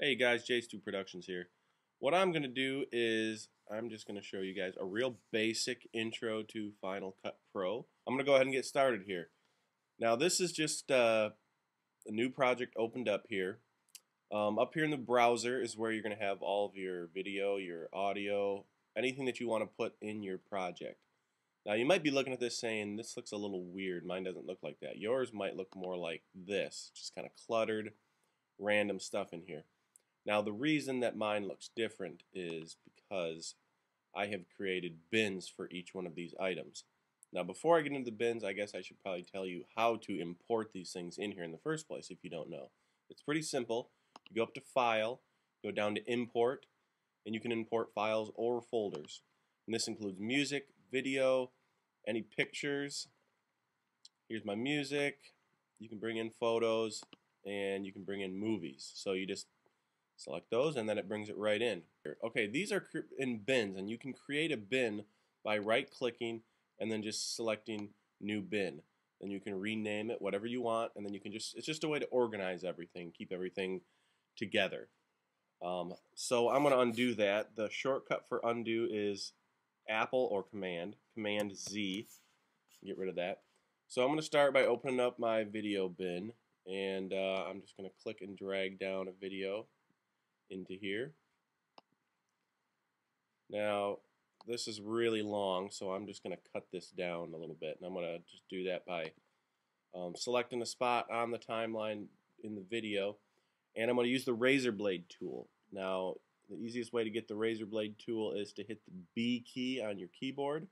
Hey guys, JStu Productions here. What I'm going to do is I'm just going to show you guys a real basic intro to Final Cut Pro. I'm going to go ahead and get started here. Now this is just uh, a new project opened up here. Um, up here in the browser is where you're going to have all of your video, your audio, anything that you want to put in your project. Now you might be looking at this saying, this looks a little weird. Mine doesn't look like that. Yours might look more like this, just kind of cluttered, random stuff in here. Now the reason that mine looks different is because I have created bins for each one of these items. Now before I get into the bins, I guess I should probably tell you how to import these things in here in the first place if you don't know. It's pretty simple. You go up to File, go down to Import, and you can import files or folders. And this includes music, video, any pictures. Here's my music. You can bring in photos, and you can bring in movies. So you just Select those and then it brings it right in. Okay, these are in bins and you can create a bin by right clicking and then just selecting new bin. Then you can rename it whatever you want and then you can just, it's just a way to organize everything, keep everything together. Um, so I'm going to undo that. The shortcut for undo is Apple or Command, Command Z, get rid of that. So I'm going to start by opening up my video bin and uh, I'm just going to click and drag down a video into here. Now, this is really long, so I'm just going to cut this down a little bit. And I'm going to just do that by um, selecting a spot on the timeline in the video. And I'm going to use the razor blade tool. Now, the easiest way to get the razor blade tool is to hit the B key on your keyboard.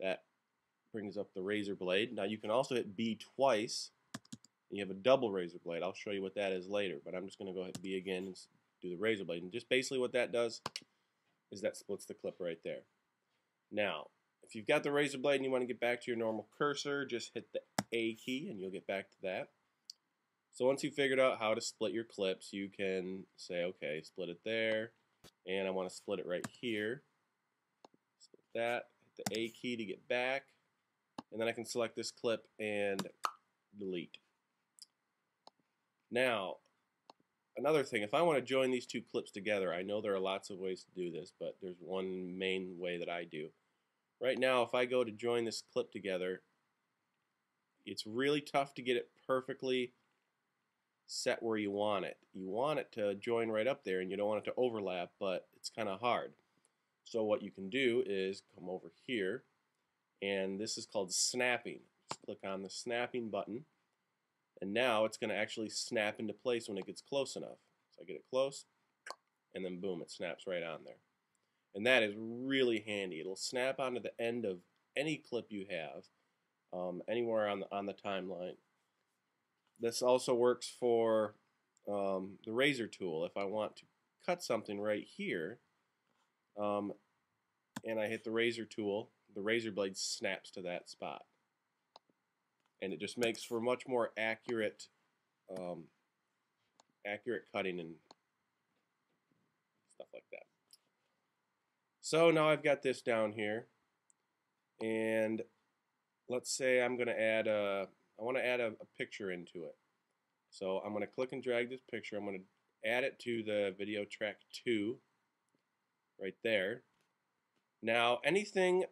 That brings up the razor blade. Now, you can also hit B twice. And you have a double razor blade. I'll show you what that is later, but I'm just going to go ahead B again do the razor blade. And just basically what that does is that splits the clip right there. Now, if you've got the razor blade and you want to get back to your normal cursor, just hit the A key and you'll get back to that. So once you've figured out how to split your clips, you can say, okay, split it there, and I want to split it right here. Split that, hit the A key to get back, and then I can select this clip and delete. Now, another thing, if I want to join these two clips together, I know there are lots of ways to do this, but there's one main way that I do. Right now, if I go to join this clip together, it's really tough to get it perfectly set where you want it. You want it to join right up there and you don't want it to overlap, but it's kind of hard. So what you can do is come over here, and this is called snapping. Just click on the snapping button and now it's going to actually snap into place when it gets close enough. So I get it close, and then boom, it snaps right on there. And that is really handy. It'll snap onto the end of any clip you have, um, anywhere on the, on the timeline. This also works for um, the razor tool. If I want to cut something right here, um, and I hit the razor tool, the razor blade snaps to that spot and it just makes for much more accurate um, accurate cutting and stuff like that. So now I've got this down here and let's say I'm going to add a I want to add a, a picture into it. So I'm going to click and drag this picture. I'm going to add it to the video track 2 right there. Now anything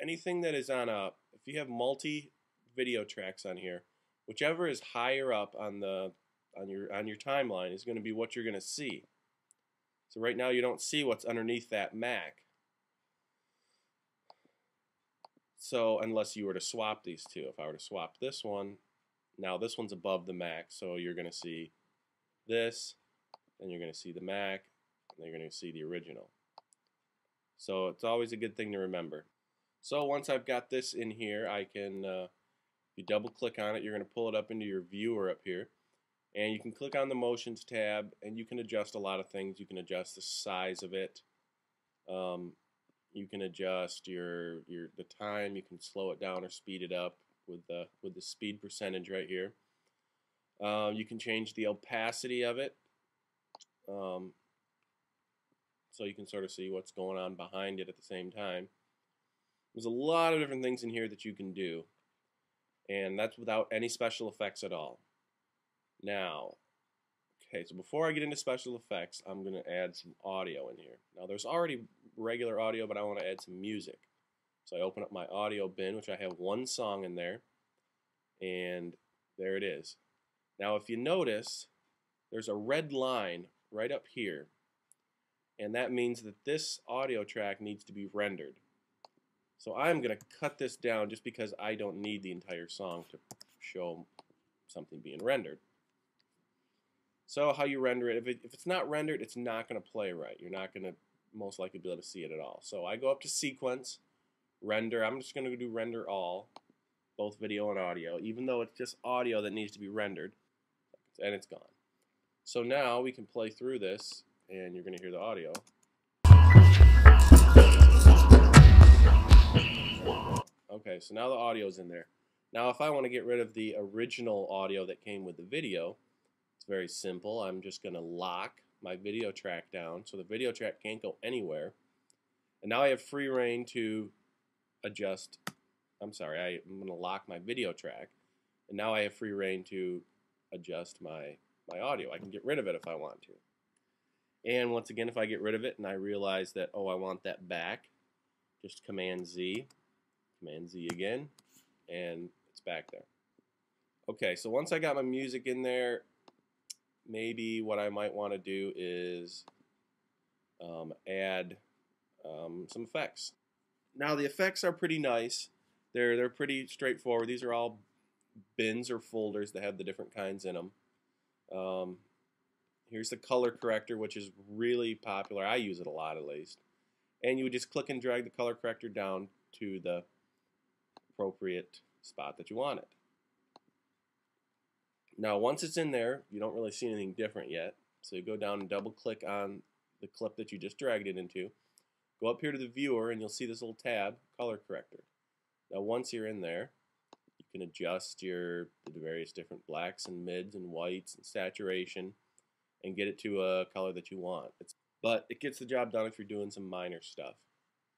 anything that is on a if you have multi video tracks on here. Whichever is higher up on the on your on your timeline is going to be what you're going to see. So right now you don't see what's underneath that Mac. So unless you were to swap these two, if I were to swap this one, now this one's above the Mac, so you're going to see this, and you're going to see the Mac, and you're going to see the original. So it's always a good thing to remember. So once I've got this in here, I can uh, you double click on it, you're going to pull it up into your viewer up here. And you can click on the motions tab and you can adjust a lot of things. You can adjust the size of it. Um, you can adjust your your the time. You can slow it down or speed it up with the with the speed percentage right here. Uh, you can change the opacity of it, um, so you can sort of see what's going on behind it at the same time. There's a lot of different things in here that you can do and that's without any special effects at all. Now, Okay, so before I get into special effects, I'm going to add some audio in here. Now there's already regular audio, but I want to add some music. So I open up my audio bin, which I have one song in there, and there it is. Now if you notice, there's a red line right up here, and that means that this audio track needs to be rendered. So I'm going to cut this down just because I don't need the entire song to show something being rendered. So how you render it, if, it, if it's not rendered, it's not going to play right. You're not going to most likely be able to see it at all. So I go up to sequence, render. I'm just going to do render all, both video and audio, even though it's just audio that needs to be rendered, and it's gone. So now we can play through this, and you're going to hear the audio. Okay, so now the audio is in there. Now if I want to get rid of the original audio that came with the video, it's very simple. I'm just going to lock my video track down so the video track can't go anywhere. And now I have free reign to adjust, I'm sorry, I, am going to lock my video track. And now I have free reign to adjust my, my audio. I can get rid of it if I want to. And once again, if I get rid of it and I realize that, oh, I want that back, just Command Z, Command Z again, and it's back there. Okay, so once I got my music in there, maybe what I might want to do is um, add um, some effects. Now the effects are pretty nice. They're they're pretty straightforward. These are all bins or folders that have the different kinds in them. Um, here's the color corrector, which is really popular. I use it a lot at least. And you would just click and drag the color corrector down to the appropriate spot that you want it. Now once it's in there, you don't really see anything different yet. So you go down and double click on the clip that you just dragged it into. Go up here to the viewer and you'll see this little tab, color corrector. Now once you're in there, you can adjust your the various different blacks and mids and whites and saturation and get it to a color that you want. It's, but it gets the job done if you're doing some minor stuff.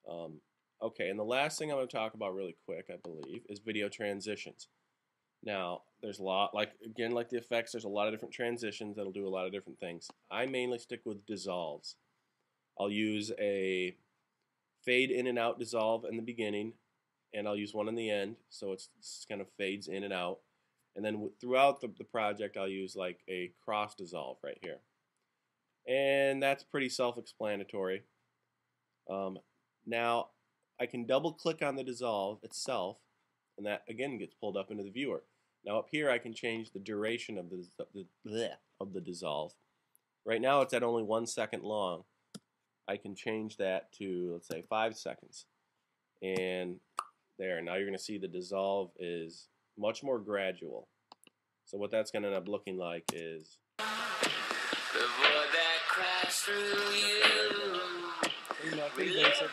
Um, okay, and the last thing I'm going to talk about really quick, I believe, is video transitions. Now, there's a lot, like, again, like the effects, there's a lot of different transitions that'll do a lot of different things. I mainly stick with dissolves. I'll use a fade in and out dissolve in the beginning, and I'll use one in the end, so it's, it's kind of fades in and out. And then throughout the, the project, I'll use like a cross dissolve right here. And that's pretty self-explanatory. Um, now, I can double click on the dissolve itself and that again gets pulled up into the viewer. Now up here I can change the duration of the, the bleh, of the dissolve. Right now it's at only one second long. I can change that to let's say five seconds and there now you're going to see the dissolve is much more gradual. So what that's going to end up looking like is nothing basic.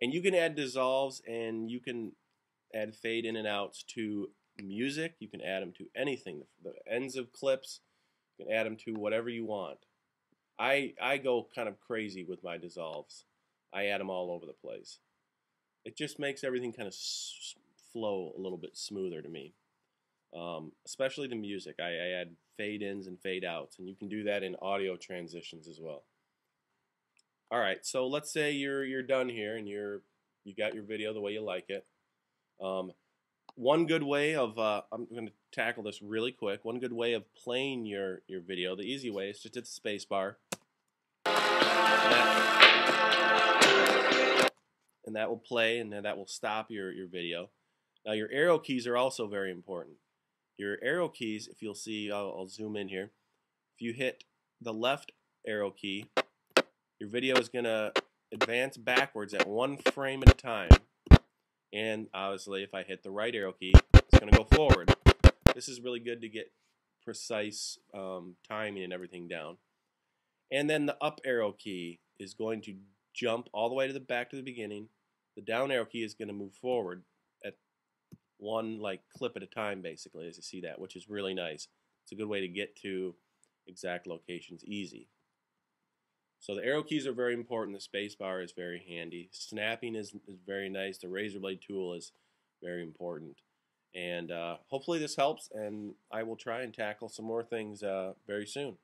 And you can add dissolves and you can add fade in and outs to music. You can add them to anything. The ends of clips, you can add them to whatever you want. I, I go kind of crazy with my dissolves. I add them all over the place. It just makes everything kind of flow a little bit smoother to me. Um, especially the music. I, I add fade ins and fade outs, and you can do that in audio transitions as well. All right, so let's say you're you're done here and you're you got your video the way you like it. Um, one good way of uh, I'm going to tackle this really quick. One good way of playing your your video, the easy way, is just hit the space bar, and that, and that will play, and then that will stop your your video. Now your arrow keys are also very important. Your arrow keys, if you'll see, I'll, I'll zoom in here. If you hit the left arrow key, your video is going to advance backwards at one frame at a time. And obviously, if I hit the right arrow key, it's going to go forward. This is really good to get precise um, timing and everything down. And then the up arrow key is going to jump all the way to the back to the beginning. The down arrow key is going to move forward at one like clip at a time, basically, as you see that, which is really nice. It's a good way to get to exact locations easy. So the arrow keys are very important. The space bar is very handy. Snapping is, is very nice. The razor blade tool is very important. And uh, hopefully this helps, and I will try and tackle some more things uh, very soon.